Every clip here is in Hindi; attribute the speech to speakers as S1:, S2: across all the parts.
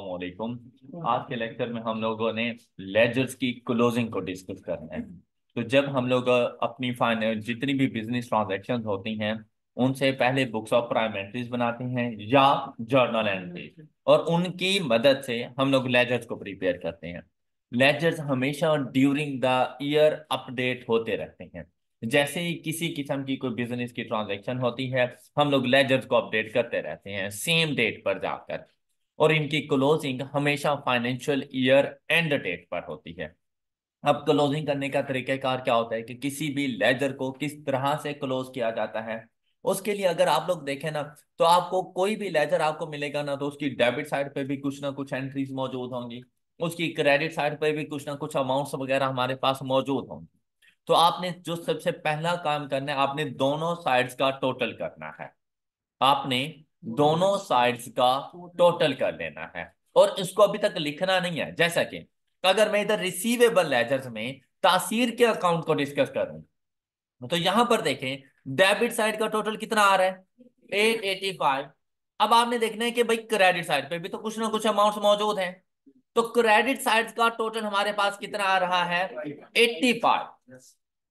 S1: वालेकुम आज के लेक्चर में हम लोगों ने लेजर्स की क्लोजिंग को डिस्कस करना है। तो जब हम लोग अपनी फाइनल जितनी भी बिज़नेस ट्रांजेक्शन होती हैं उनसे पहले बुक्स ऑफ़ प्राइम एंट्रीज बनाते हैं या जर्नल एंट्रीज और उनकी मदद से हम लोग लेजर्स को प्रिपेयर करते हैं। लेजर्स हमेशा ड्यूरिंग द ईयर अपडेट होते रहते हैं। जैसे ही किसी किस्म की कोई बिज़नेस की ट्रांजैक्शन होती है, हम लोग लेजर्स को अपडेट करते रहते हैं सेम डेट पर जाकर। और इनकी क्लोजिंग हमेशा फाइनेंशियल ईयर एंड डेट पर होती है। अब क्लोजिंग करने का तरीकेकार क्या होता है कि किसी भी लेजर को किस तरह से क्लोज किया जाता है, उसके लिए अगर आप लोग देखें ना तो आपको कोई भी लेजर आपको मिलेगा ना तो उसकी डेबिट साइड पे भी कुछ ना कुछ एंट्रीज मौजूद होंगी। उसकी क्रेडिट साइड पे भी कुछ ना कुछ अमाउंट्स वगैरह हमारे पास मौजूद होंगी। तो आपने जो सबसे पहला काम करना है, आपने दोनों साइड्स का टोटल करना है। आपने दोनों साइड्स का टोटल कर लेना है। और इसको अभी तक लिखना नहीं है, जैसा कि अगर मैं इधर रिसीवेबल लेजर्स में तासीर के अकाउंट को डिस्कस करूँ तो यहाँ पर देखें डेबिट साइड का टोटल कितना आ रहा है? एट एटी फाइव अब आपने देखना है कि भाई क्रेडिट साइड पे भी तो कुछ ना कुछ अमाउंट मौजूद हैं। तो क्रेडिट साइड का टोटल हमारे पास कितना आ रहा है? एट्टी फाइव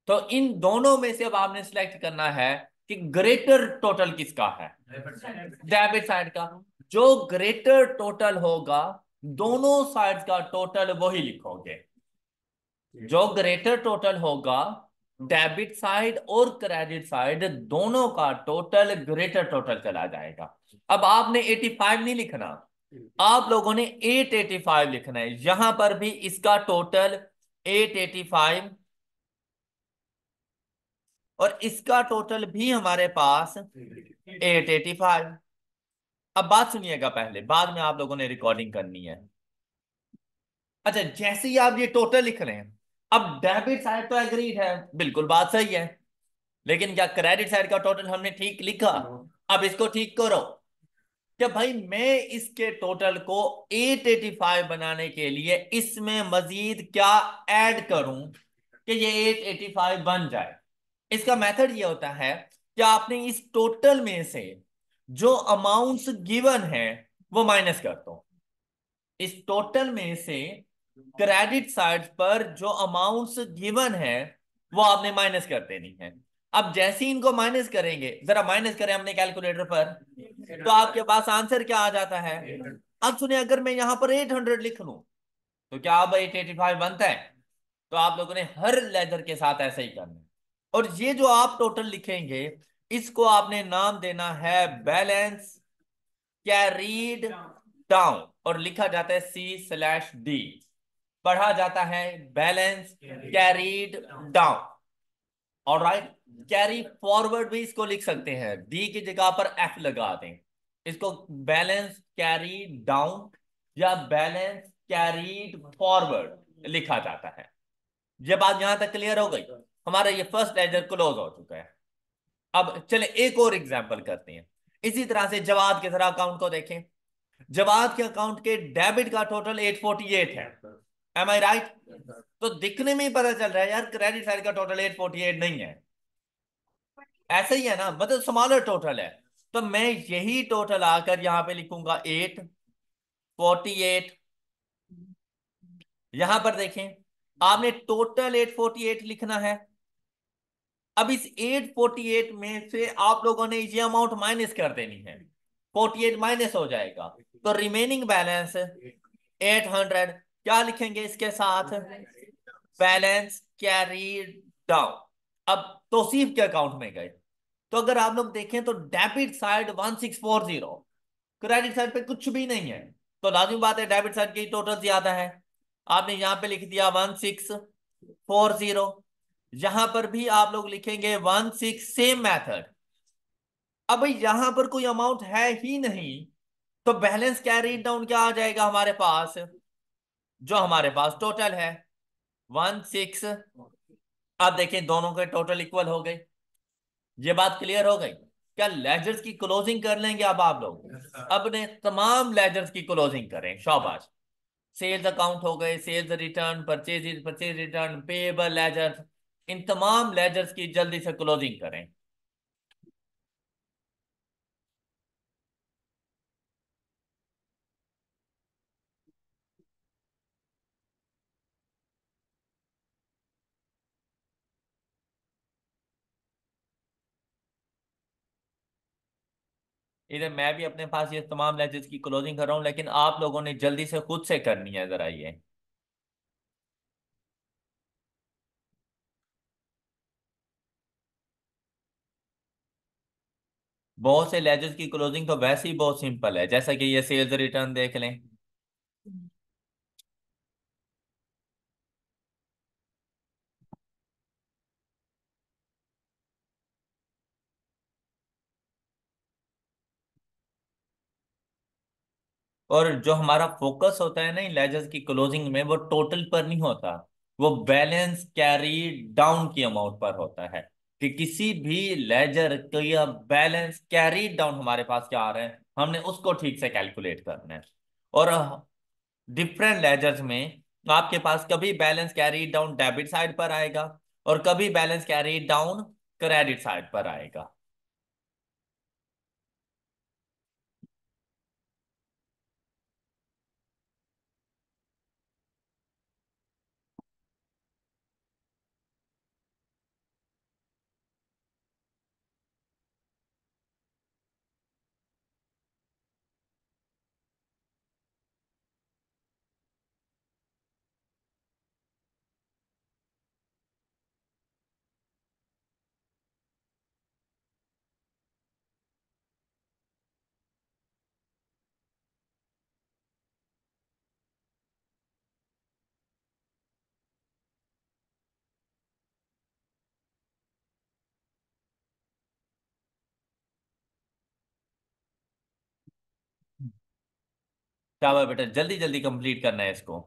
S1: तो इन दोनों में से अब आपने सिलेक्ट करना है कि ग्रेटर टोटल किसका है? डेबिट साइड का। जो ग्रेटर टोटल होगा, दोनों साइड का टोटल वही लिखोगे। जो ग्रेटर टोटल होगा डेबिट साइड और क्रेडिट साइड दोनों का टोटल ग्रेटर टोटल चला जाएगा। अब आपने 85 नहीं लिखना। आप लोगों ने 885 लिखना है। यहाँ पर भी इसका टोटल 885 और इसका टोटल भी हमारे पास 885 अब बात सुनिएगा पहले बाद में आप लोगों ने रिकॉर्डिंग करनी है। अच्छा जैसे ही आप ये टोटल लिख रहे हैं अब डेबिट साइड तो एग्रीड है बिल्कुल बात सही है। लेकिन क्या क्रेडिट साइड का टोटल हमने ठीक लिखा? अब इसको ठीक करो। कि भाई मैं इसके टोटल को 885 बनाने के लिए इसमें मजीद क्या ऐड करूँ कि ये 885 बन जाए? इसका मेथड ये होता है कि आपने इस टोटल में से जो अमाउंट्स गिवन है, वो माइनस कर दो। इस टोटल में से क्रेडिट साइड पर जो अमाउंट्स गिवन है, वो आपने माइनस कर देनी है। अब जैसे ही इनको माइनस करेंगे, जरा माइनस करें हमने कैलकुलेटर पर तो आपके पास आंसर क्या आ जाता है? अब सुनिए, अगर मैं यहाँ पर 800 लिख लू तो क्या अब 885 बनता है? तो आप लोगों ने हर लेजर के साथ ऐसा ही करना और ये जो आप टोटल लिखेंगे, इसको आपने नाम देना है बैलेंस कैरीड डाउन और लिखा जाता है सी स्लैश डी पढ़ा जाता है बैलेंस कैरीड डाउन और राइट कैरी फॉरवर्ड भी इसको लिख सकते हैं। डी की जगह पर एफ़ लगा दें। इसको बैलेंस कैरी डाउन या बैलेंस कैरीड फॉरवर्ड लिखा जाता है। ये बात यहाँ तक क्लियर हो गई? हमारा ये फ़र्स्ट लेजर क्लोज हो चुका है। अब चले एक और एग्ज़ाम्पल करते हैं। इसी तरह से जवाब के जरा अकाउंट को देखें? जवाब के अकाउंट के डेबिट का टोटल 848 है। एम आई राइट तो दिखने में ही पता चल रहा है यार क्रेडिट साइड का टोटल 848 नहीं है। ऐसा ही है ना मतलब स्मॉलर टोटल है। तो मैं यही टोटल आकर यहाँ पे लिखूँगा 848 यहाँ पर देखें, आपने टोटल 848 लिखना है। अब इस 848 में से आप लोगों ने ये अमाउंट माइनस कर देनी है। 48 माइनस हो जाएगा। तो रिमेनिंग बैलेंस 800 क्या लिखेंगे इसके साथ? बैलेंस कैरी डाउन अब तोसीफ के अकाउंट में गए। तो अगर आप लोग देखें तो डेबिट साइड 1640 क्रेडिट साइड पे कुछ भी नहीं है। तो लाजिम बात है डेबिट साइड की टोटल ज़्यादा है। आपने यहाँ पे लिख दिया 1640 यहाँ पर भी आप लोग लिखेंगे 16 सेम मेथड अब यहाँ पर कोई अमाउंट है ही नहीं तो बैलेंस कैरी डाउन क्या आ जाएगा हमारे पास? जो हमारे पास टोटल है वन सिक्स अब देखें दोनों के टोटल इक्वल हो गए। ये बात क्लियर हो गई। क्या लेजर्स की क्लोजिंग कर लेंगे अब आप लोग? अपने तमाम लेजर्स की क्लोजिंग करें शाबाश। सेल्स अकाउंट हो गए sales return purchase purchase return payable ledgers इन तमाम लेजर्स की जल्दी से क्लोजिंग करें। इधर मैं भी अपने पास ये तमाम लेजेस की क्लोजिंग कर रहा हूँ, लेकिन आप लोगों ने जल्दी से खुद से करनी है, जरा ये। बहुत से लेजेस की क्लोजिंग तो वैसे ही बहुत सिंपल है, जैसा कि ये सेल्स रिटर्न देख लें। और जो हमारा फोकस होता है ना लेजर्स की क्लोजिंग में, वो टोटल पर नहीं होता। वो बैलेंस कैरी डाउन की अमाउंट पर होता है कि किसी भी लेजर का बैलेंस कैरी डाउन हमारे पास क्या आ रहा है, हमने उसको ठीक से कैलकुलेट करना है। और डिफरेंट लेजर्स में आपके पास कभी balance carry down debit side पर आएगा और कभी balance carry down credit side पर आएगा। हुआ बेटा जल्दी जल्दी कंप्लीट करना है इसको।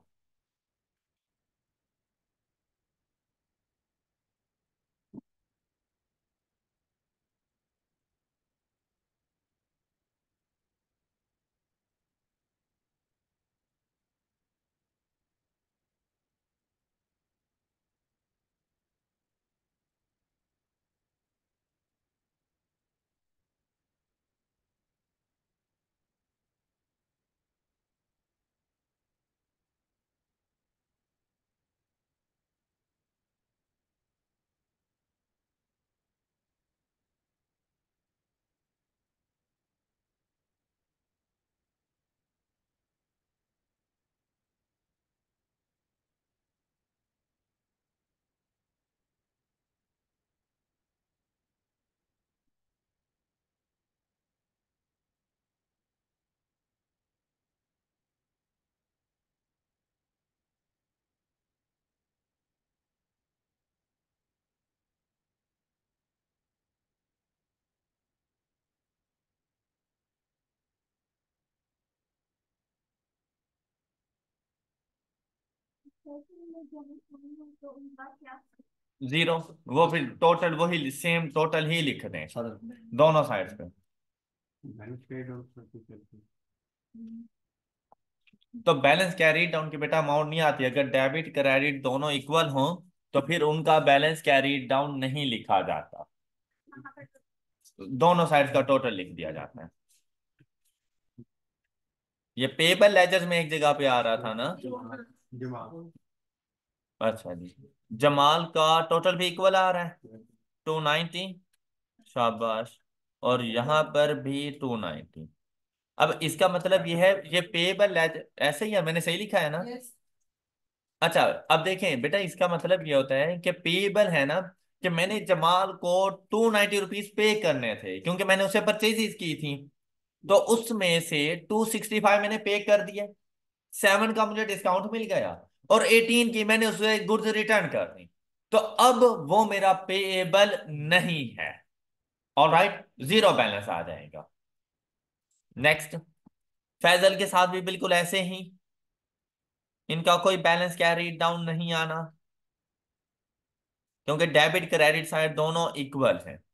S1: ज़ीरो वो फिर टोटल वही सेम टोटल ही लिख दें दोनों साइड पे। तो बैलेंस कैरी डाउन की बेटा अमाउंट नहीं आती। अगर डेबिट क्रेडिट दोनों इक्वल हो तो फिर उनका बैलेंस कैरी डाउन नहीं लिखा जाता। दोनों साइड का टोटल लिख दिया जाता है। ये पेपर लेजर्स में एक जगह पे आ रहा था ना? अच्छा जी। जमाल का टोटल भी इक्वल आ रहा है? टू नाइनटी शाबाश। और यहाँ पर भी टू नाइनटी अब इसका मतलब ये है ये पेबल ऐसे ही है मैंने सही लिखा है ना? अच्छा अब देखें बेटा इसका मतलब ये होता है कि पेबल है ना कि मैंने जमाल को टू नाइनटी रुपीज़ पे करने थे क्योंकि मैंने उसे परचेज की थी। तो उसमें से टू सिक्सटी फाइव मैंने पे कर दिया। सेवन का मुझे डिस्काउंट मिल गया। और एटीन की मैंने उसे गुड्स रिटर्न कर दी। तो अब वो मेरा पेएबल नहीं है। और राइट ज़ीरो बैलेंस आ जाएगा। नेक्स्ट फैजल के साथ भी बिल्कुल ऐसे ही। इनका कोई बैलेंस कैरी डाउन नहीं आना। क्योंकि डेबिट क्रेडिट साइड दोनों इक्वल हैं।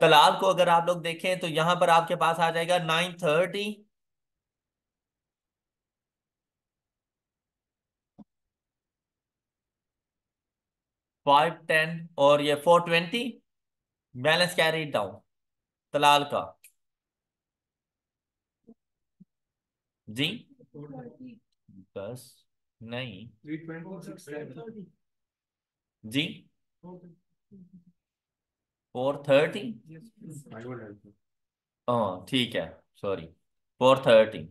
S1: तलाल को अगर आप लोग देखें तो यहाँ पर आपके पास आ जाएगा नाइन थर्टी फाइव टेन और ये four twenty balance carry down Talal का। जी? दस नहीं। जी? फोर थर्टी हाँ ठीक है सॉरी फोर थर्टी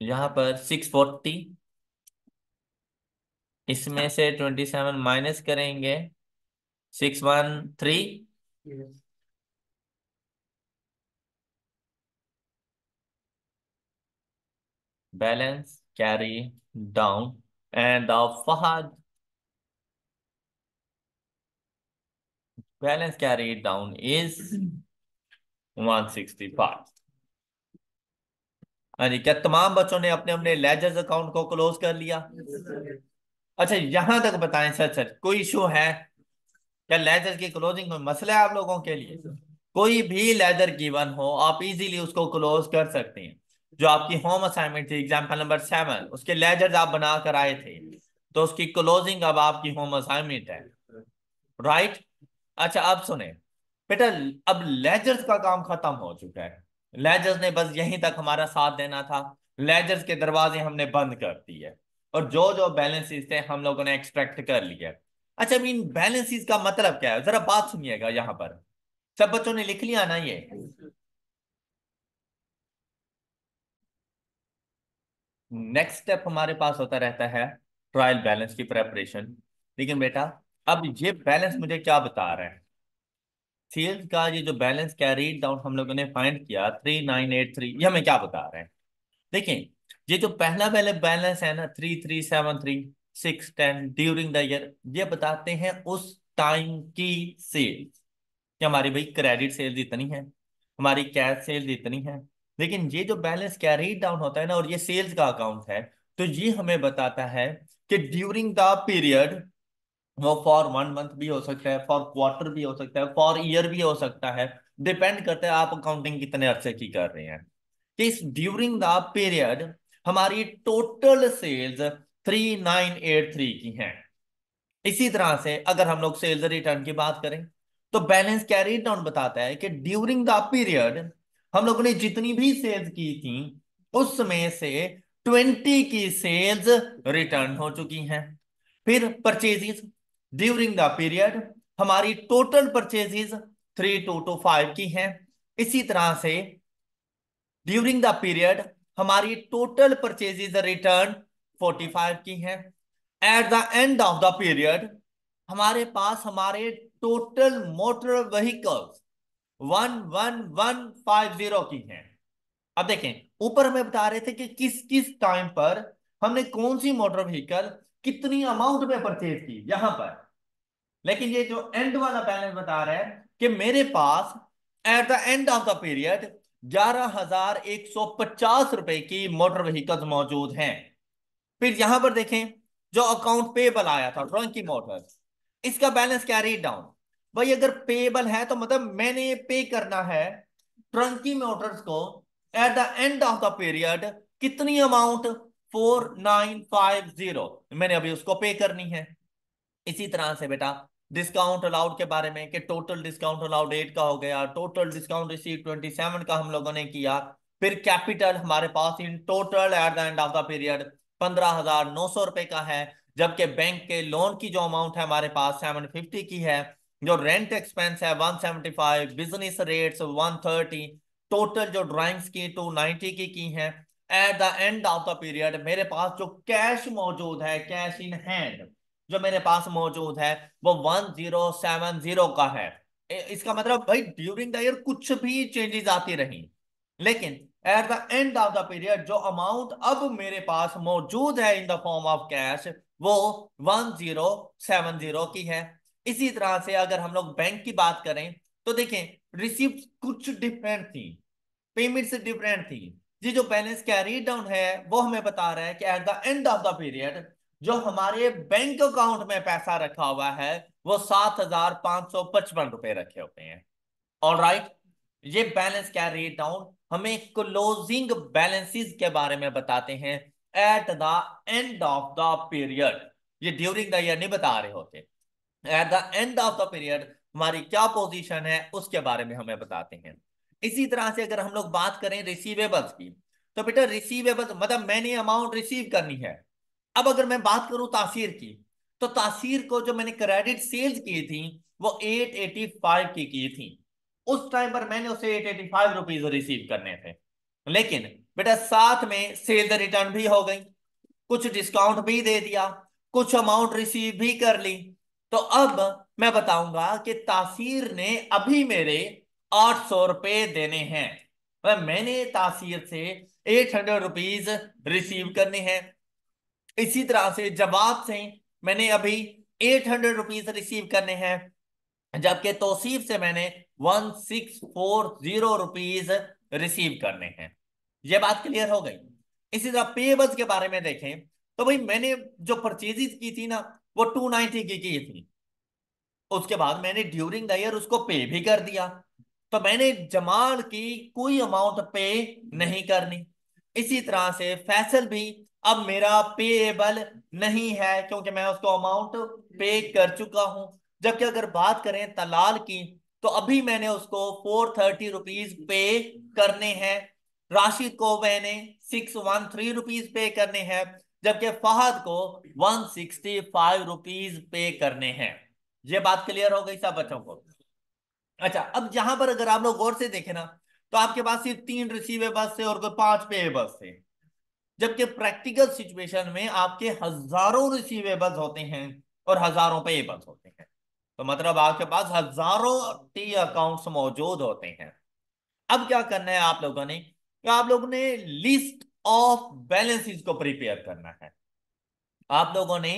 S1: यहाँ पर सिक्स फोर्टी इसमें से ट्वेंटी सेवन माइनस करेंगे six one three balance carry down and Fahad balance carry down is one sixty five हाँ जी, क्या तमाम बच्चों ने अपने अपने लेजर्स अकाउंट को क्लोज कर लिया? अच्छा यहाँ तक बताएँ, सर सर, कोई इशू है? क्या लेजर की क्लोजिंग में मसला है आप लोगों के लिए? कोई भी लेजर गिवन हो, आप इजीली उसको क्लोज कर सकते हैं। जो आपकी होम असाइनमेंट थी एग्ज़ाम्पल नंबर सेवन उसके लेजर्स आप बना कर आए थे तो उसकी क्लोजिंग अब आपकी होम असाइनमेंट है। राइट अच्छा अब सुने। बेटा, अब लेजर्स का काम खत्म हो चुका है। लेजर्स ने बस यहीं तक हमारा साथ देना था। लेजर्स के दरवाजे हमने बंद कर दिए। और जो जो बैलेंसेस थे हम लोगों ने एक्सट्रैक्ट कर लिया अच्छा इन बैलेंसेस का मतलब क्या है? जरा बात सुनिएगा यहाँ पर। सब बच्चों ने लिख लिया ना ये? नेक्स्ट स्टेप हमारे पास होता रहता है ट्रायल बैलेंस की प्रेपरेशन लेकिन बेटा, अब ये बैलेंस मुझे क्या बता रहा है? सेल्स का ये जो बैलेंस कैरीड डाउन हम लोगों ने फाइंड किया थ्री नाइन एट थ्री ये हमें क्या बता रहे हैं? देखिए, ये जो पहला वाले बैलेंस है ना three three seven three six ten during the year ये बताते हैं उस टाइम की सेल्स कि हमारी भाई क्रेडिट सेल्स इतनी है, हमारी कैश सेल्स इतनी है। लेकिन ये जो बैलेंस कैरी डाउन होता है ना, और ये सेल्स का अकाउंट है तो ये हमें बताता है कि ड्यूरिंग द पीरियड वो फॉर वन मंथ भी हो सकता है फॉर क्वार्टर भी हो सकता है फॉर ईयर भी हो सकता है। डिपेंड करता है आप अकाउंटिंग कितने अरसे की कर रहे हैं। कि ड्यूरिंग द पीरियड हमारी total sales three nine eight three की हैं। इसी तरह से अगर हम लोग सेल्स रिटर्न की बात करें तो बैलेंस कैरी डाउन बताता है कि ड्यूरिंग द पीरियड हम लोगों ने जितनी भी सेल्स की थी उसमें से ट्वेंटी की सेल्स रिटर्न हो चुकी हैं। फिर परचेजेस ड्यूरिंग द पीरियड हमारी total purchases three two two five की हैं। इसी तरह से ड्यूरिंग द पीरियड हमारी total purchases return forty five की हैं। At the end of the period हमारे पास हमारे total motor vehicles one one one five zero की हैं। अब देखें, ऊपर हमें बता रहे थे कि किस किस टाइम पर हमने कौन सी मोटर व्हीकल कितनी अमाउंट में परचेज की? यहाँ पर। लेकिन ये जो एंड वाला बैलेंस बता रहा है कि मेरे पास at the end of the period ग्यारह हज़ार एक सौ पचास रुपए की मोटर व्हीकल्स मौजूद हैं। फिर यहाँ पर देखें, जो अकाउंट पेबल आया था ट्रंकी मोटर इसका बैलेंस क्या रीड डाउन भाई, अगर पेबल है तो मतलब मैंने पे करना है ट्रंकी मोटर्स को at the end of the period कितनी amount four nine five zero. मैंने अभी उसको पे करनी है। इसी तरह से बेटा डिस्काउंट अलाउड के बारे में कि टोटल डिस्काउंट अलाउड एट का हो गया total discount receive twenty seven का हम लोगों ने किया, फिर कैपिटल हमारे पास in total at the end of the period पंद्रह हज़ार नौ सौ रुपए का है, जबकि बैंक के लोन की जो अमाउंट है हमारे पास सेवन फिफ्टी की है, जो रेंट एक्सपेंस है one seventy five business rates one thirty total जो ड्राइंग्स की टू नाइनटी की की है at the end of the period मेरे पास जो कैश मौजूद है कैश इन हैंड जो मेरे पास मौजूद है, वो वन ज़ीरो सेवन ज़ीरो का है। इसका मतलब भाई ड्यूरिंग द ईयर कुछ भी चेंजेस आती रही। लेकिन at the end of the period जो अमाउंट अब मेरे पास मौजूद है in the form of cash वो वन ज़ीरो सेवन ज़ीरो की है। इसी तरह से अगर हम लोग बैंक की बात करें तो देखें रिसिप्ट कुछ डिफरेंट थी। पेमेंट डिफरेंट थी। ये जो बैलेंस कैरी डाउन है, वो हमें बता रहा है कि at the end of the period जो हमारे बैंक अकाउंट में पैसा रखा हुआ है, वो सात हज़ार पाँच सौ पचपन रुपए रखे होते हैं। ऑल राइट ये बैलेंस कैरी डाउन हमें क्लोजिंग बैलेंसेस के बारे में बताते हैं at the end of the period ये ड्यूरिंग द ईयर नहीं बता रहे होते। At the end of the period हमारी क्या पोजीशन है, उसके बारे में हमें बताते हैं। इसी तरह से अगर हम लोग बात करें रिसीवेबल्स की तो बेटा रिसीवेबल्स मतलब मैंने अमाउंट रिसीव करनी है। अब अगर मैं बात करूँ तासीर की तो तासीर को जो मैंने क्रेडिट सेल्स की थी, वो एट एटी फाइव की की थी। उस टाइम पर मैंने उसे eight eighty five rupees receive करने थे। लेकिन बेटा, साथ में सेल रिटर्न भी हो गई। कुछ डिस्काउंट भी दे दिया, कुछ अमाउंट रिसीव भी कर ली। तो अब मैं बताऊँगा कि तासीर ने अभी मेरे आठ सौ रुपए देने हैं। मैंने तासीर से एट हंड्रेड रुपीज़ रिसीव करने हैं। इसी तरह से जवाब से मैंने अभी एट हंड्रेड रुपीज़ रिसीव करने हैं, जबकि तोसीफ से मैंने one six four zero rupees receive करने हैं। यह बात क्लियर हो गई। इसी तरह पेबल्स के बारे में देखें तो भाई मैंने जो परचेजेस की थी ना, वो टू नाइनटी की की थी। उसके बाद मैंने ड्यूरिंग द ईयर उसको पे भी कर दिया। तो मैंने जमाल की कोई अमाउंट पे नहीं करनी। इसी तरह से फैसल भी अब मेरा पेएबल नहीं है क्योंकि मैं उसको अमाउंट पे कर चुका हूँ। जबकि अगर बात करें तलाल की तो अभी मैंने उसको फोर थर्टी रुपीज़ पे करने हैं। राशिद को मैंने सिक्स वन थ्री रुपीज़ पे करने हैं, जबकि फहद को वन सिक्सटी फाइव रुपीज़ पे करने हैं। ये बात क्लियर हो गई सब बच्चों को? अच्छा अब यहाँ पर अगर आप लोग गौर से देखें ना तो आपके पास सिर्फ़ तीन रिसीवेबल्स थे और कोई पाँच पेएबल्स थे। जबकि प्रैक्टिकल सिचुएशन में आपके हज़ारों रिसीवेबल्स होते हैं और हज़ारों पेएबल्स होते हैं। तो मतलब आपके पास हज़ारों टी अकाउंट्स मौजूद होते हैं। अब क्या करना है आप लोगों ने? आप लोगों ने लिस्ट ऑफ़ बैलेंसेस को प्रिपेयर करना है। आप लोगों ने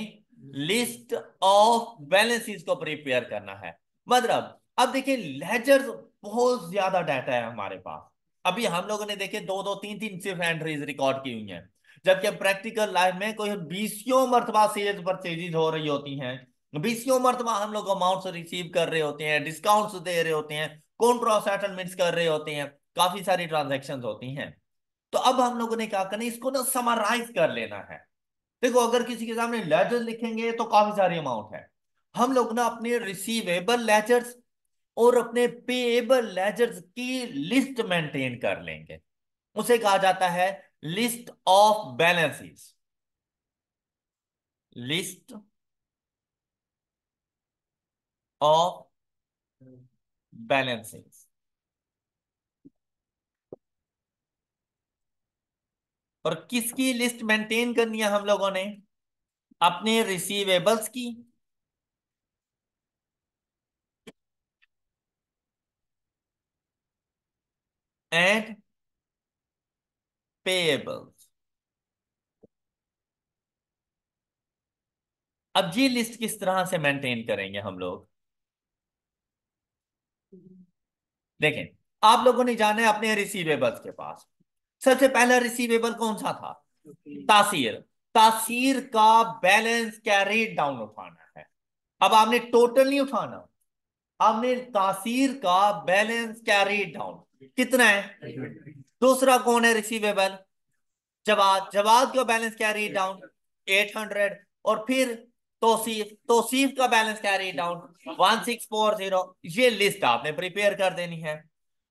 S1: लिस्ट ऑफ़ बैलेंसेस को प्रिपेयर करना है। मतलब अब देखिए लेजर बहुत ज़्यादा डाटा है हमारे पास। अभी हम लोगों ने देखे दो दो, तीन तीन सिर्फ़ एंट्रीज रिकॉर्ड की हुई हैं। जबकि प्रैक्टिकल लाइफ में कोई बीसियों मरतबा सेल्स परचेजेज हो रही होती हैं। बीसियों मरतबा हम लोग अमाउंट रिसीव कर रहे होते हैं डिस्काउंट्स दे रहे होते हैं कॉन्ट्रा सेटलमेंट्स कर रहे होते हैं, काफ़ी सारी ट्रांजेक्शन होती हैं। तो अब हम लोगों ने क्या करना इसको ना समराइज कर लेना है। देखो, अगर किसी के सामने लेजर लिखेंगे तो काफ़ी सारी अमाउंट है। हम लोग ना अपने रिसीवेबल लेजर्स और अपने पेएबल लेजर्स की लिस्ट मेंटेन कर लेंगे। उसे कहा जाता है list of balances list of balances और किसकी लिस्ट मेंटेन करनी है हम लोगों ने? अपने रिसीवेबल्स की। एंड पेएबल्स अब ये लिस्ट किस तरह से मेंटेन करेंगे हम लोग? देखें, आप लोगों ने जाना है अपने रिसीवेबल्स के पास। सबसे पहला रिसीवेबल कौन सा था? तासीर। तासीर का बैलेंस कैरी डाउन उठाना है? अब आपने टोटल नहीं उठाना। आपने तासीर का बैलेंस कैरी डाउन कितना है? दूसरा कौन है रिसीवेबल जवाब जवाब का बैलेंस कैरी डाउन 800 और फिर तोसीफ तोसीफ का बैलेंस कैरी डाउन 1640 ये लिस्ट आपने प्रिपेयर कर देनी है।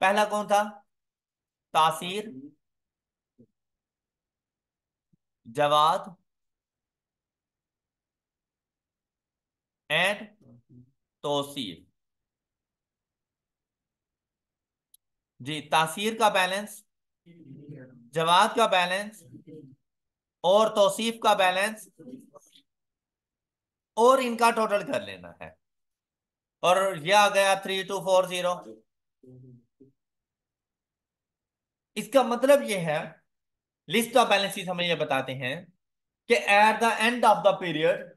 S1: पहला कौन था? तासीर। जवाद एंड तोसीफ। जी, तासीर का बैलेंस जवाब का बैलेंस और तोसीफ का बैलेंस और इनका टोटल कर लेना है। और यह आ गया थ्री टू फोर ज़ीरो इसका मतलब यह है लिस्ट ऑफ़ बैलेंसेस हमें यह बताते हैं कि at the end of the period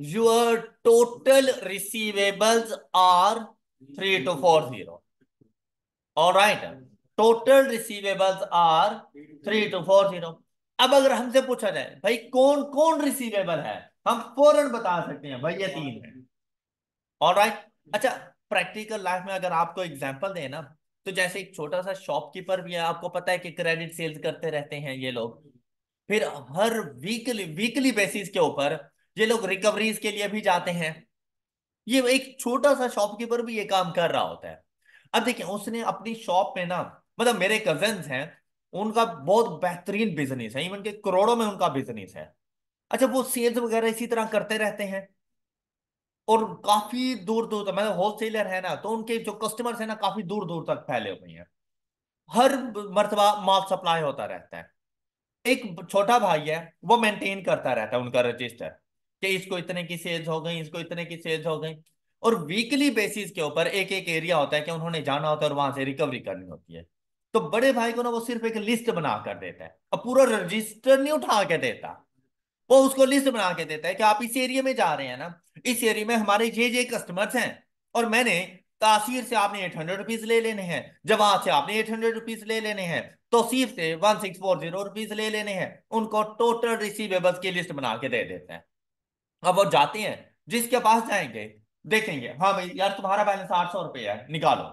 S1: your total receivables are three two four zero All right. Total receivables are three two four zero अब अगर हमसे पूछा जाए, भाई कौन कौन रिसीवेबल है? हम फ़ौरन बता सकते हैं, भाई ये तीन है। और राइट अच्छा प्रैक्टिकल लाइफ में अगर आपको एग्ज़ाम्पल दें ना तो जैसे एक छोटा सा शॉपकीपर भी है, आपको पता है कि क्रेडिट सेल्स करते रहते हैं ये लोग। फिर हर वीकली वीकली बेसिस के ऊपर ये लोग रिकवरीज के लिए भी जाते हैं। ये एक छोटा सा शॉपकीपर भी ये काम कर रहा होता है। अब देखिए, उसने अपनी शॉप में ना मतलब मेरे कज़न हैं, उनका बहुत बेहतरीन बिज़नेस है इवन के करोड़ों में उनका बिज़नेस है। अच्छा वो सेल्स वगैरह इसी तरह करते रहते हैं। और काफ़ी दूर दूर तक मतलब होलसेलर है ना तो उनके जो कस्टमर्स है ना, काफ़ी दूर दूर तक फैले हुए हैं। हर मरतबा माल सप्लाई होता रहता है। एक छोटा भाई है, वो मेंटेन करता रहता है, उनका रजिस्टर कि इसको इतने की सेल्स हो गई, इसको इतने की सेल्स हो गई। और वीकली बेसिस के ऊपर एक एक एरिया होता है कि उन्होंने जाना होता है और वहाँ से रिकवरी करनी होती है। तो बड़े भाई को ना वो सिर्फ़ एक लिस्ट बना कर देता है। अब पूरा रजिस्टर नहीं उठा के देता। वो उसको लिस्ट बना के देता है कि आप इस एरिया में जा रहे हैं ना। इस एरिया में हमारे ये ये कस्टमर्स हैं और मैंने तासीर से आपने एट हंड्रेड रुपीज़ ले लेने हैं जवाब से आपने एट हंड्रेड रुपीज़ ले लेने हैं, तोसीफ से one six four zero rupees ले लेने हैं, उनको टोटल रिसीवेबल्स की लिस्ट बना के दे देते हैं। अब वो जाते हैं, जिसके पास जाएँगे देखेंगे। हाँ भाई, यार तुम्हारा बैलेंस आठ सौ रुपये है, निकालो।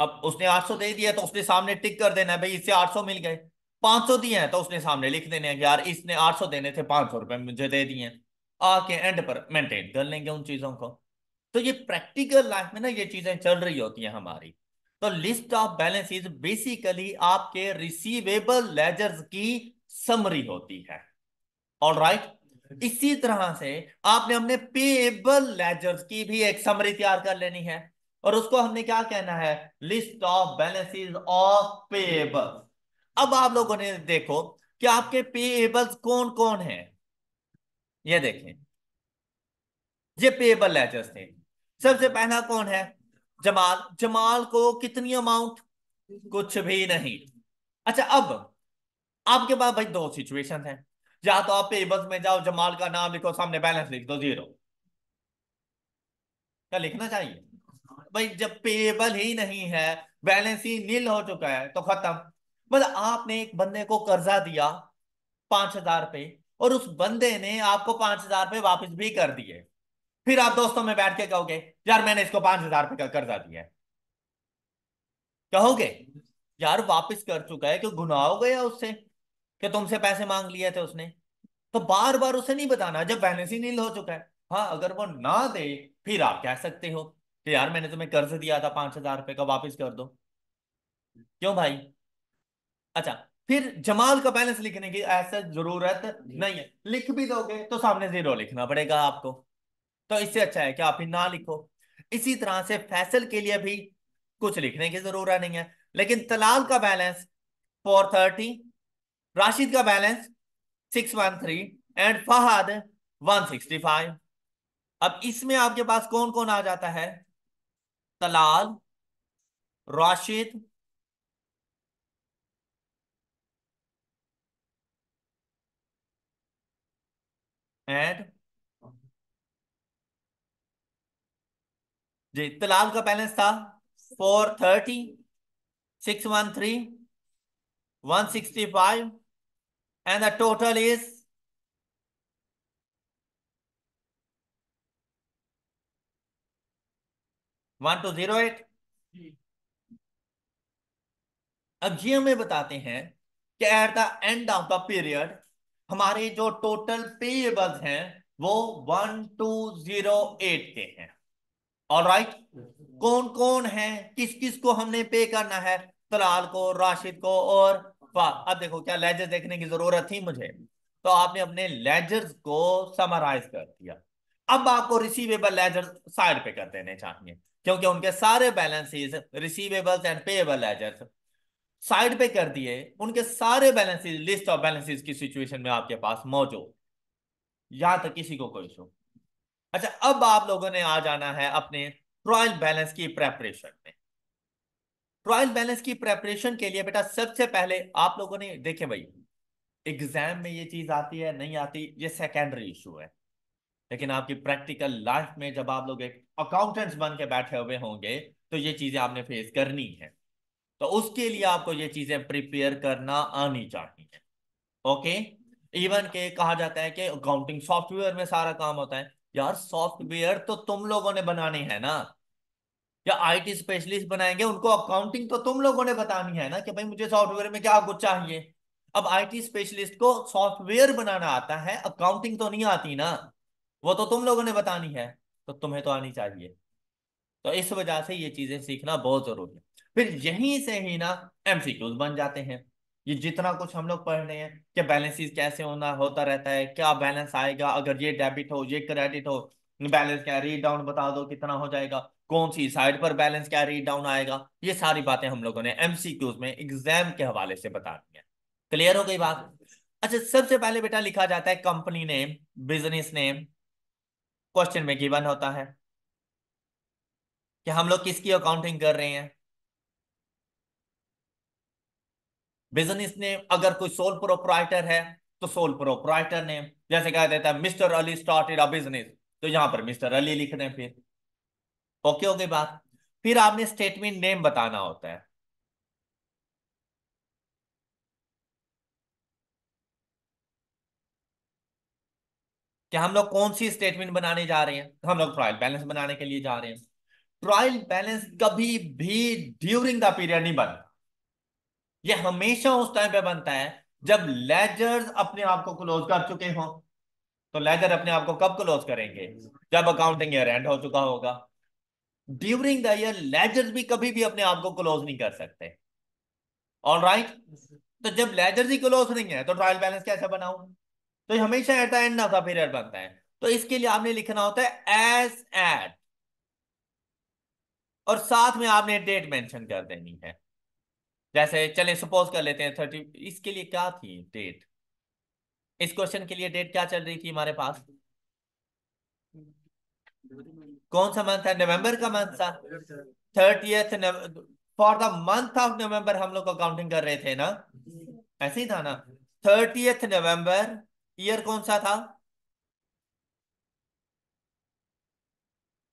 S1: अब उसने आठ सौ दे दिया तो उसने सामने टिक कर देना है, भाई इससे आठ सौ मिल गए। पाँच सौ दिए हैं तो उसने सामने लिख देने हैं यार इसने आठ सौ देने थे, पाँच सौ रुपए मुझे दे दिए आके एंड पर मेंटेन कर लेंगे उन चीज़ों को। तो ये प्रैक्टिकल लाइफ में ना ये चीज़ें चल रही होती हैं हमारी। तो list of balance is basically आपके रिसीवेबल लेजर्स की समरी होती है। All right right? इसी तरह से आपने हमने पेएबल लेजर्स की भी एक समरी तैयार कर लेनी है। और उसको हमने क्या कहना है? List of balances of payable अब आप लोगों ने देखो कि आपके पेएबल्स कौन कौन है। ये देखें। ये पेएबल लेजर्स थे। सबसे पहला कौन है? जमाल। जमाल को कितनी अमाउंट कुछ भी नहीं। अच्छा अब आपके पास भाई दो सिचुएशन है। या तो आप पेबल्स में जाओ, जमाल का नाम लिखो, सामने बैलेंस लिख दो, ज़ीरो। क्या लिखना चाहिए? भाई, जब पेबल ही नहीं है, बैलेंस ही नील हो चुका है तो खत्म। मतलब आपने एक बंदे को कर्जा दिया पाँच हज़ार रुपए और उस बंदे ने आपको पाँच हज़ार रुपए वापस भी कर दिए। फिर आप दोस्तों में बैठ के कहोगे, यार, मैंने इसको पाँच हज़ार रुपए का कर्जा दिया है। कहोगे, यार, वापस कर चुका है, क्यों गुनाह हो गया उससे? कि तुमसे पैसे मांग लिए थे उसने। तो बार बार उसे नहीं बताना जब बैलेंस ही नील हो चुका है। हाँ अगर वो ना दे फिर आप कह सकते हो? कि यार मैंने तुम्हें कर्ज दिया था पाँच हज़ार रुपए का वापिस कर दो। क्यों भाई? अच्छा फिर जमाल का बैलेंस लिखने की ऐसा ज़रूरत नहीं है। लिख भी दोगे तो सामने ज़ीरो लिखना पड़ेगा आपको। तो इससे अच्छा है कि आप ही ना लिखो। इसी तरह से फैसल के लिए भी कुछ लिखने की ज़रूरत नहीं है। लेकिन तलाल का बैलेंस फोर थर्टी राशिद का balance six one three and Fahad one sixty five अब इसमें आपके पास कौन कौन आ जाता है? तलाल, राशिद एंड जी, तलाल का बैलेंस था four thirty six one three one sixty five and the total is? One two zero eight अब ये हमें बताते हैं कि at the end of the period हमारे जो टोटल पेएबल्स हैं वो वन टू ज़ीरो एट के हैं। और राइट कौन कौन है? किस किस को हमने पे करना है? तलाल को राशिद को और वाह, अब देखो क्या लेजर देखने की ज़रूरत थी मुझे। तो आपने अपने लेजर्स को समराइज कर दिया। अब आपको रिसीवेबल लेजर साइड पे कर देने चाहिए, क्योंकि उनके सारे balances receivables and payable ledgers side पे कर दिए। उनके सारे बैलेंसेस लिस्ट ऑफ़ बैलेंसेस की सिचुएशन में आपके पास मौजूद। यहाँ तक किसी को कोई इशू अच्छा अब आप लोगों ने आ जाना है अपने ट्रायल बैलेंस की प्रेपरेशन में। ट्रायल बैलेंस की प्रेपरेशन के लिए बेटा सबसे पहले आप लोगों ने, देखे भाई एग्ज़ाम में ये चीज़ आती है, नहीं आती, ये सेकेंडरी इशू है। लेकिन आपकी प्रैक्टिकल लाइफ में जब आप लोग एक अकाउंटेंट्स बन के बैठे हुए होंगे तो ये चीज़ें आपने फेस करनी है। तो उसके लिए आपको ये चीज़ें प्रिपेयर करना आनी चाहिए। ओके? इवन के कहा जाता है कि अकाउंटिंग सॉफ्टवेयर में सारा काम होता है। यार सॉफ्टवेयर तो तुम लोगों ने बनाने हैं ना। या आईटी स्पेशलिस्ट बनाएँगे, उनको अकाउंटिंग तो तुम लोगों ने बतानी है ना कि भाई मुझे सॉफ्टवेयर में क्या कुछ चाहिए। अब आईटी स्पेशलिस्ट को सॉफ्टवेयर बनाना आता है अकाउंटिंग तो नहीं आती ना, वो तो तुम लोगों ने बतानी है तो तुम्हें तो आनी चाहिए। तो इस वजह से ये चीज़ें सीखना बहुत ज़रूरी है। फिर यहीं से ही ना एमसीक्यूज बन जाते हैं। ये जितना कुछ हम लोग पढ़ रहे हैं कि बैलेंसेस कैसे होना, होता रहता है, क्या बैलेंस आएगा, अगर ये डेबिट हो, ये क्रेडिट हो बैलेंस कैरी डाउन बता दो कितना हो जाएगा। कौन सी साइड पर बैलेंस कैरी डाउन आएगा? ये सारी बातें हम लोगों ने एमसीक्यूज में एग्ज़ाम के हवाले से बता दी है। क्लियर हो गई बात? अच्छा सबसे पहले बेटा लिखा जाता है company name business name question में गिवन होता है। कि हम लोग किसकी अकाउंटिंग कर रहे हैं? बिज़नेस नेम अगर कोई सोल प्रोप्राइटर है तो सोल प्रोप्राइटर नेम जैसे कहा देता है mister Ali started a business तो यहाँ पर मिस्टर अली लिख दें फिर। ओके गई बात। फिर आपने स्टेटमेंट नेम बताना होता है। कि हम लोग कौन सी स्टेटमेंट बनाने जा रहे हैं? हम लोग ट्रायल बैलेंस बनाने के लिए जा रहे हैं। ट्रायल बैलेंस कभी भी ड्यूरिंग द पीरियड नहीं बनता। ये हमेशा उस टाइम पे बनता है, जब लेजर्स अपने आप को क्लोज कर चुके हों। तो लेजर अपने आप को कब क्लोज करेंगे? जब अकाउंटिंग ईयर एंड हो चुका होगा। ड्यूरिंग द ईयर लेजर्स भी कभी भी अपने आप को क्लोज नहीं कर सकते। All right right? तो जब लेजर्स ही क्लोज नहीं है तो ट्रायल बैलेंस कैसे बनाऊँ? तो हमेशा at the end of the period बनता है। तो इसके लिए आपने लिखना होता है एज एट और साथ में आपने डेट मेंशन कर देनी है। जैसे, चले सपोज़ कर लेते हैं थर्टी इसके लिए क्या थी डेट इस क्वेश्चन के लिए डेट क्या चल रही थी हमारे पास? कौन सा मंथ है? नवंबर का मंथ था। Thirtieth for the month of November हम लोग अकाउंटिंग कर रहे थे ना? ऐसे ही था ना? थर्टीएथ नवंबर ईयर कौन सा था?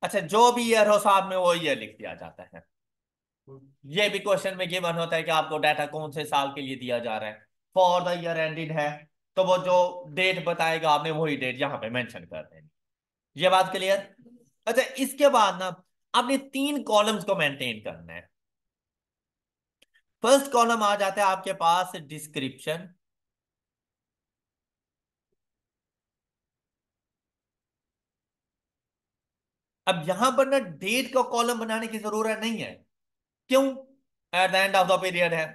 S1: अच्छा जो भी ईयर हो साथ में वो ईयर लिख दिया जाता है। ये भी क्वेश्चन में गिवन होता है कि आपको डाटा कौन से साल के लिए दिया जा रहा है। फॉर द ईयर एंडेड है तो वो जो डेट बताएगा आपने वही डेट यहाँ पे मेंशन कर देनी। ये बात क्लियर अच्छा इसके बाद ना, आपने तीन कॉलम्स को मेंटेन करना है। फ़र्स्ट कॉलम आ जाता है आपके पास डिस्क्रिप्शन अब यहाँ पर ना डेट का कॉलम बनाने की ज़रूरत नहीं है। क्यों? At the end of the period है।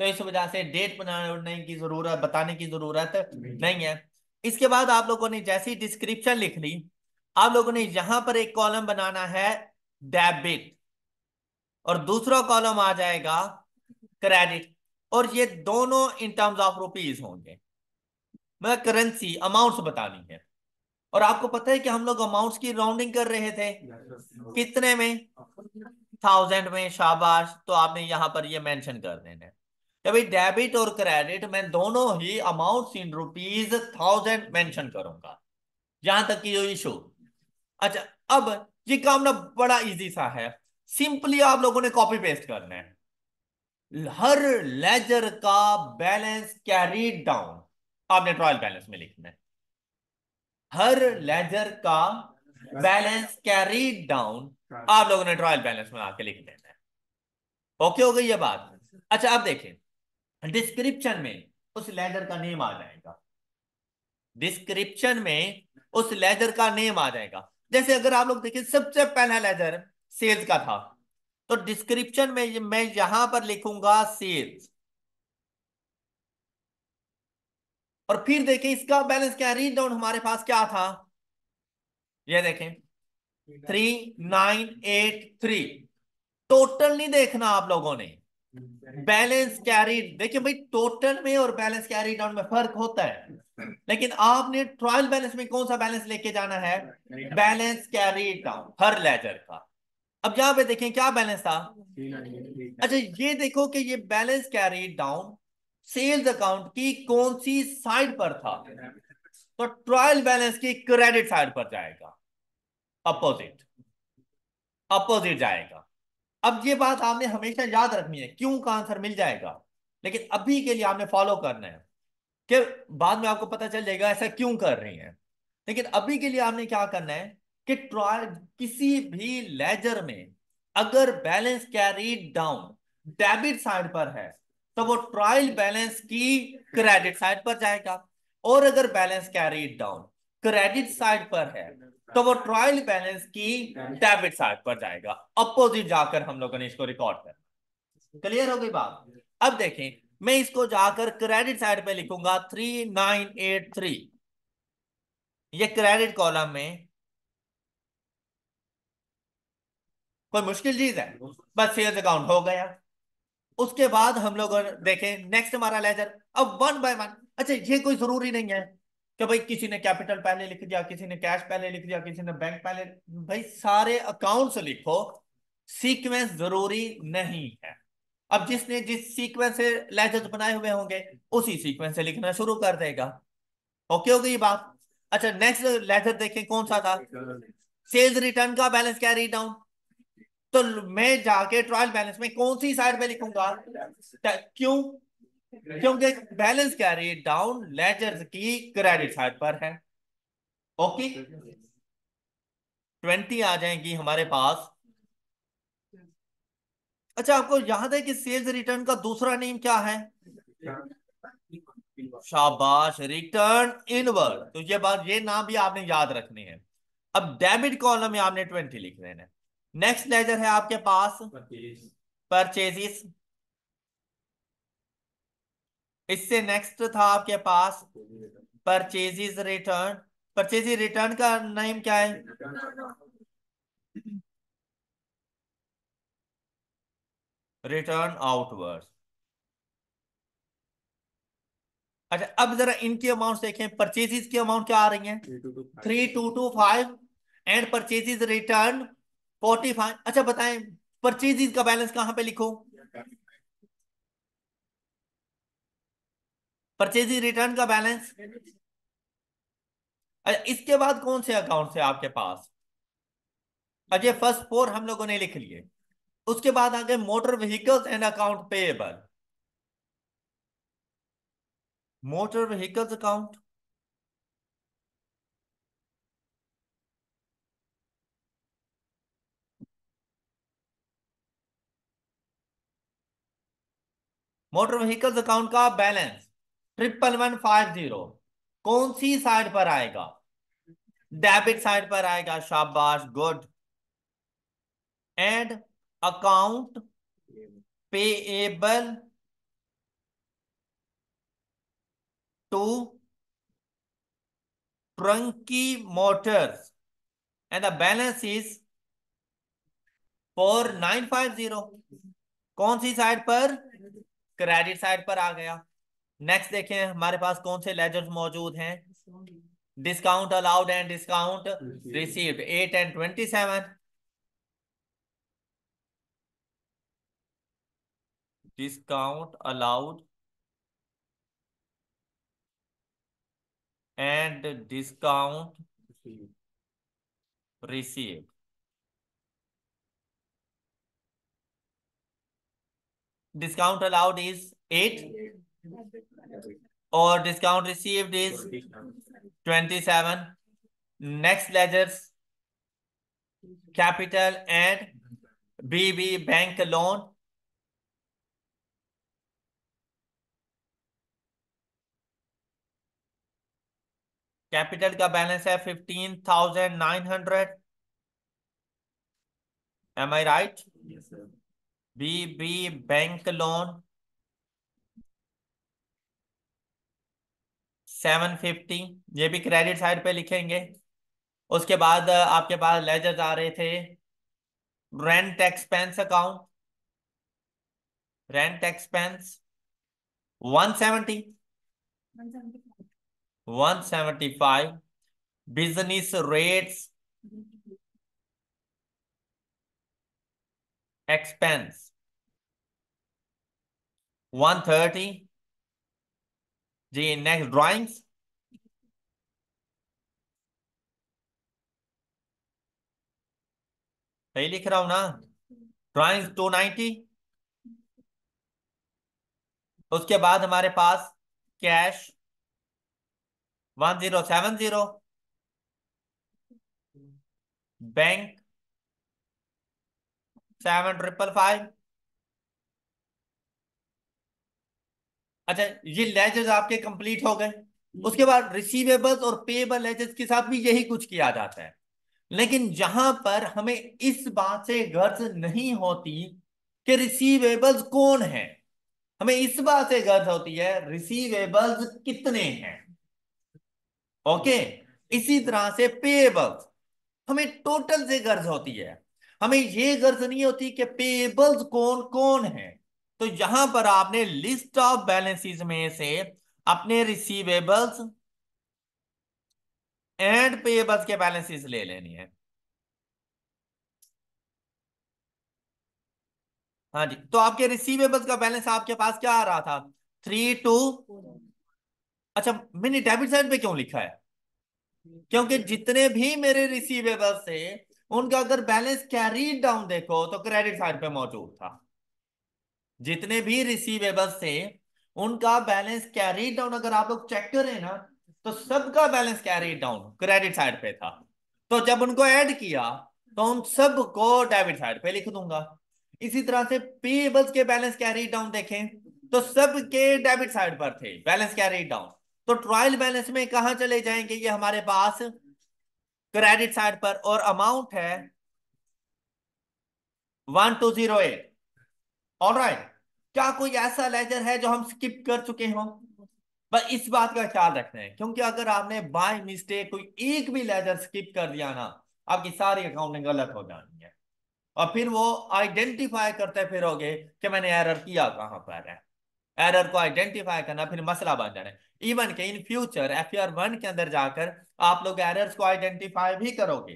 S1: तो इस वजह से डेट बनाने की ज़रूरत, बताने की ज़रूरत नहीं है। इसके बाद आप लोगों ने जैसी डिस्क्रिप्शन लिख ली आप लोगों ने यहाँ पर एक कॉलम बनाना है डेबिट और दूसरा कॉलम आ जाएगा क्रेडिट और ये दोनों इन टर्म्स ऑफ़ रुपीज़ होंगे। मतलब करेंसी अमाउंट्स बतानी है। और आपको पता है कि हम लोग अमाउंट्स की राउंडिंग कर रहे थे। कितने में? थाउज़ेंड में, शाबाश। तो आपने यहाँ पर ये मेंशन कर देना है। भाई डेबिट और क्रेडिट मैं दोनों ही amount in rupees thousand mention करूँगा। यहाँ तक की जो इशू अच्छा अब ये काम ना बड़ा इजी सा है। सिंपली आप लोगों ने कॉपी पेस्ट करना है। हर लेजर का बैलेंस कैरीड डाउन आपने ट्रायल बैलेंस में लिखना है। हर लेजर का बैलेंस कैरीड डाउन आप लोगों ने ट्रायल बैलेंस में आके लिख देना है। ओके हो गई ये बात। अच्छा आप देखें। डिस्क्रिप्शन में उस लेजर का नेम आ जाएगा। डिस्क्रिप्शन में उस लेजर का नेम आ जाएगा। जैसे अगर आप लोग देखें सबसे पहला लेजर सेल्स का था। तो डिस्क्रिप्शन में मैं यहाँ पर लिखूँगा सेल्स और फिर देखें इसका बैलेंस क्या रीड डाउन हमारे पास क्या था? ये देखें। Three nine eight three total नहीं देखना आप लोगों ने। बैलेंस कैरी देखिए भाई टोटल में और बैलेंस कैरी डाउन में फ़र्क होता है। लेकिन आपने ट्रायल बैलेंस में कौन सा बैलेंस लेके जाना है? बैलेंस कैरी डाउन हर लेजर का। अब यहाँ पे देखें, क्या बैलेंस था? अच्छा ये देखो कि ये balance carry down sales account की कौन सी साइड पर था? तो ट्रायल बैलेंस की क्रेडिट साइड पर जाएगा। अपोजिट अपोजिट जाएगा। अब ये बात आपने हमेशा याद रखनी है, क्यों का आंसर मिल जाएगा? लेकिन अभी के लिए आपने फॉलो करना है। कि बाद में आपको पता चल जाएगा ऐसा क्यों कर रही है? लेकिन अभी के लिए आपने क्या करना है कि ट्रायल किसी भी लेजर में अगर balance carry down debit side पर है तो वो ट्रायल बैलेंस की क्रेडिट साइड पर जाएगा। और अगर balance carry down credit side पर है तो वो ट्रायल बैलेंस की डेबिट साइड पर जाएगा। अपोजिट जाकर हम लोगों ने इसको रिकॉर्ड कर क्लियर हो गई बात? अब देखें, मैं इसको जाकर क्रेडिट साइड पे लिखूँगा। थ्री नाइन एट थ्री ये क्रेडिट कॉलम में कोई मुश्किल चीज़ है? बस सेल्स अकाउंट हो गया। उसके बाद हम लोग देखें नेक्स्ट हमारा लेजर अब वन बाय वन अच्छा ये कोई ज़रूरी नहीं है। कि भाई किसी ने कैपिटल पहले लिख दिया, किसी ने कैश पहले लिख दिया, किसी ने बैंक पहले भाई सारे अकाउंट्स लिखो सीक्वेंस ज़रूरी नहीं है। अब जिसने जिस सीक्वेंस से लेजर्स बनाए हुए होंगे, उसी सीक्वेंस से लिखना शुरू कर देगा। ओके हो गई बात? अच्छा नेक्स्ट लेजर देखें कौन सा था? सेल्स रिटर्न का बैलेंस कैरी डाउन तो मैं जाके ट्रायल बैलेंस में कौन सी साइड पे लिखूँगा? क्यों? क्योंकि बैलेंस क्या रही डाउन लेजर्स की क्रेडिट साइड पर है। ओके ट्वेंटी आ जाएँगी हमारे पास। अच्छा आपको याद है कि सेल्स रिटर्न का दूसरा नेम क्या है? शाबाश रिटर्न इनवर्ड तो ये बात ये नाम भी आपने याद रखने हैं। अब डेबिट कॉलम में आपने ट्वेंटी लिख देना नेक्स्ट लेजर है आपके पास। परचेजिस इससे नेक्स्ट था आपके पास परचेजिस रिटर्न परचेजिस रिटर्न का नेम क्या है? रिटर्न आउटवर्ड अच्छा अब जरा इनकी अमाउंट देखें. परचेजेस की अमाउंट क्या आ रही है? Three two two five and purchases return forty five अच्छा बताएँ. परचेजेस का बैलेंस कहाँ पे लिखो? परचेजिंग रिटर्न का बैलेंस अच्छा इसके बाद कौन से अकाउंट है आपके पास? अजय फ़र्स्ट फोर हम लोगों ने लिख लिए। उसके बाद आगे motor vehicles and account payable motor vehicles account motor vehicles account का balance triple one five zero कौन सी साइड पर आएगा? डेबिट साइड पर आएगा, शाबाश good and account payable to Trunky motors and the balance is four nine five zero कौन सी साइड पर? क्रेडिट साइड पर आ गया। नेक्स्ट देखें हमारे पास कौन से लेजर्स मौजूद हैं? Discount allowed and discount received eight and twenty seven discount allowed and discount received discount allowed is 8 और discount receive is 27 next ledgers capital and BB bank loan capital का बैलेंस है 15,900 am I right B B bank loan seven fifty, ये भी क्रेडिट साइड पे लिखेंगे। उसके बाद आपके पास लेजर्स आ रहे थे। Rent expense account rent expense one seventy. One seventy five. Business rates expense one thirty. जी नेक्स्ट ड्राइंग्स सही लिख रहा हूँ ना? ड्राइंग्स टू नाइनटी उसके बाद हमारे पास cash one zero seven zero bank seven triple five अच्छा ये लेजर्स आपके कंप्लीट हो गए। उसके बाद रिसीवेबल्स और पेएबल लेजर्स के साथ भी यही कुछ किया जाता है। लेकिन जहाँ पर हमें इस बात से गर्ज नहीं होती कि रिसीवेबल्स कौन है, हमें इस बात से गर्ज होती है रिसीवेबल्स कितने हैं। ओके? इसी तरह से पेएबल्स हमें टोटल से गर्ज होती है। हमें ये गर्ज नहीं होती कि पेबल्स कौन कौन है। तो यहाँ पर आपने लिस्ट ऑफ़ बैलेंसेस में से अपने रिसीवेबल्स एंड पेबल्स के बैलेंसेस ले लेनी है। हाँ जी तो आपके रिसीवेबल्स का बैलेंस आपके पास क्या आ रहा था? थ्री टू अच्छा मैंने डेबिट साइड पे क्यों लिखा है? क्योंकि जितने भी मेरे रिसीवेबल्स थे, उनका अगर बैलेंस कैरी डाउन देखो तो क्रेडिट साइड पे मौजूद था। जितने भी रिसीवेबल्स थे, उनका बैलेंस कैरी डाउन अगर आप लोग चेक करें ना तो सबका balance carry down credit side पे था। तो जब उनको ऐड किया तो उन सबको डेबिट साइड पे लिख दूँगा। इसी तरह से पेबल्स के बैलेंस कैरी डाउन देखें तो सबके डेबिट साइड पर थे बैलेंस कैरी डाउन तो ट्रायल बैलेंस में कहा चले जाएँगे ये हमारे पास? क्रेडिट साइड पर और अमाउंट है one two zero eight all right क्या कोई ऐसा लेजर है जो हम स्किप कर चुके हों? बस इस बात का ख्याल रखना है, क्योंकि अगर आपने बाय मिस्टेक कोई एक भी लेजर स्किप कर दिया ना, आपकी सारी अकाउंटिंग गलत हो जानी है। और फिर वो आइडेंटिफाई करते फिरोगे कि मैंने एरर किया कहाँ पर है। एरर को आइडेंटिफाई करना फिर मसला बन जाना है। इवन के in future F R one के अंदर जाकर आप लोग एरर्स को आइडेंटिफाई भी करोगे।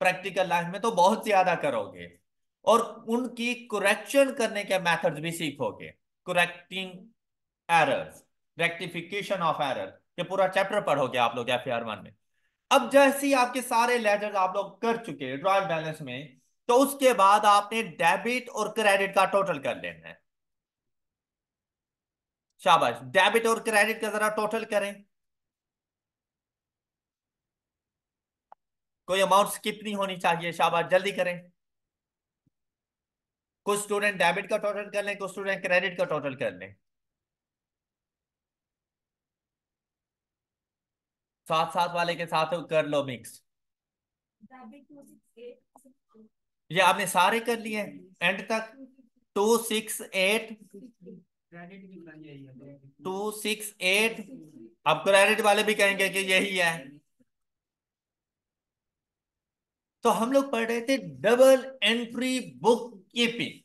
S1: प्रैक्टिकल लाइफ में तो बहुत ज़्यादा करोगे। और उनकी करेक्शन करने के मेथड्स भी सीखोगे। Correcting errors rectification of error ये पूरा चैप्टर पढ़ोगे आप लोग एफ़ वन में। अब जैसे ही आपके सारे लेजर आप लोग कर चुके ड्रॉइंग बैलेंस में तो उसके बाद आपने डेबिट और क्रेडिट का टोटल कर लेना है। शाबाश डेबिट और क्रेडिट का जरा टोटल करें। कोई अमाउंट स्किप नहीं होनी चाहिए, शाबाश, जल्दी करें। कुछ स्टूडेंट डेबिट का टोटल कर लें कुछ स्टूडेंट क्रेडिट का टोटल कर लें। साथ साथ वाले के साथ कर लो मिक्स ये आपने सारे कर लिए। एंड तक two six eight two six eight अब। क्रेडिट वाले भी कहेंगे कि यही है। तो हम लोग पढ़ रहे थे डबल एंट्री बुक कीपिंग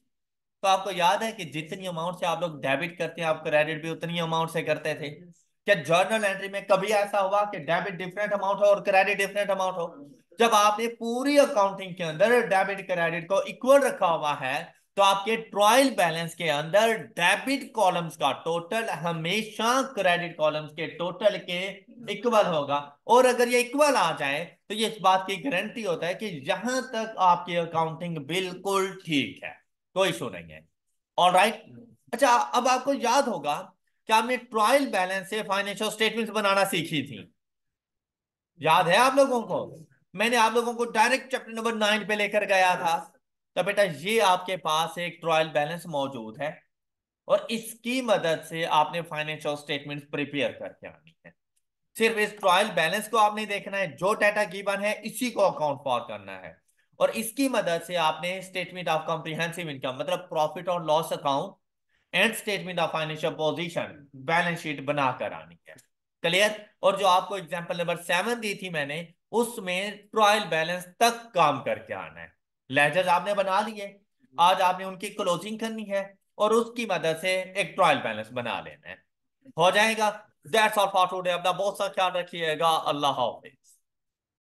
S1: तो आपको याद है कि जितनी अमाउंट से आप लोग डेबिट करते हैं आप क्रेडिट भी उतनी अमाउंट से करते थे। क्या जर्नल एंट्री में कभी ऐसा हुआ कि डेबिट डिफरेंट अमाउंट हो और क्रेडिट डिफरेंट अमाउंट हो? जब आपने पूरी अकाउंटिंग के अंदर डेबिट क्रेडिट को इक्वल रखा हुआ है तो आपके ट्रायल बैलेंस के अंदर डेबिट कॉलम्स का टोटल, हमेशा क्रेडिट कॉलम्स के टोटल के इक्वल होगा। और अगर ये इक्वल आ जाए तो ये इस बात की गारंटी होता है कि यहाँ तक आपकी अकाउंटिंग बिल्कुल ठीक है। कोई इशू नहीं है। और राइट अच्छा अब आपको याद होगा कि आपने ट्रायल बैलेंस से फाइनेंशियल स्टेटमेंट बनाना सीखी थी। याद है आप लोगों को? मैंने आप लोगों को डायरेक्ट चैप्टर नंबर नाइन पे लेकर गया था। तो बेटा ये आपके पास एक ट्रायल बैलेंस मौजूद है और इसकी मदद से आपने फाइनेंशियल स्टेटमेंट प्रिपेयर करके आनी है। सिर्फ़ इस ट्रायल बैलेंस को आपने देखना है, जो डाटा गिवन है, इसी को अकाउंट फॉर करना है। और इसकी मदद से आपने स्टेटमेंट ऑफ़ कॉम्प्रिहेंसिव इनकम मतलब प्रॉफिट और loss account and statement of financial position balance sheet बनाकर आनी है। क्लियर और जो आपको एग्ज़ाम्पल नंबर सेवन दी थी मैंने, उसमें ट्रायल बैलेंस तक काम करके आना है। लेजर्स आपने बना लिए। आज आपने उनकी क्लोजिंग करनी है और उसकी मदद से एक ट्रायल बैलेंस बना लेना है। हो जाएगा। दैट्स ऑल फॉर टुडे अपना बहुत सा ख्याल रखिएगा। अल्लाह हाफिज।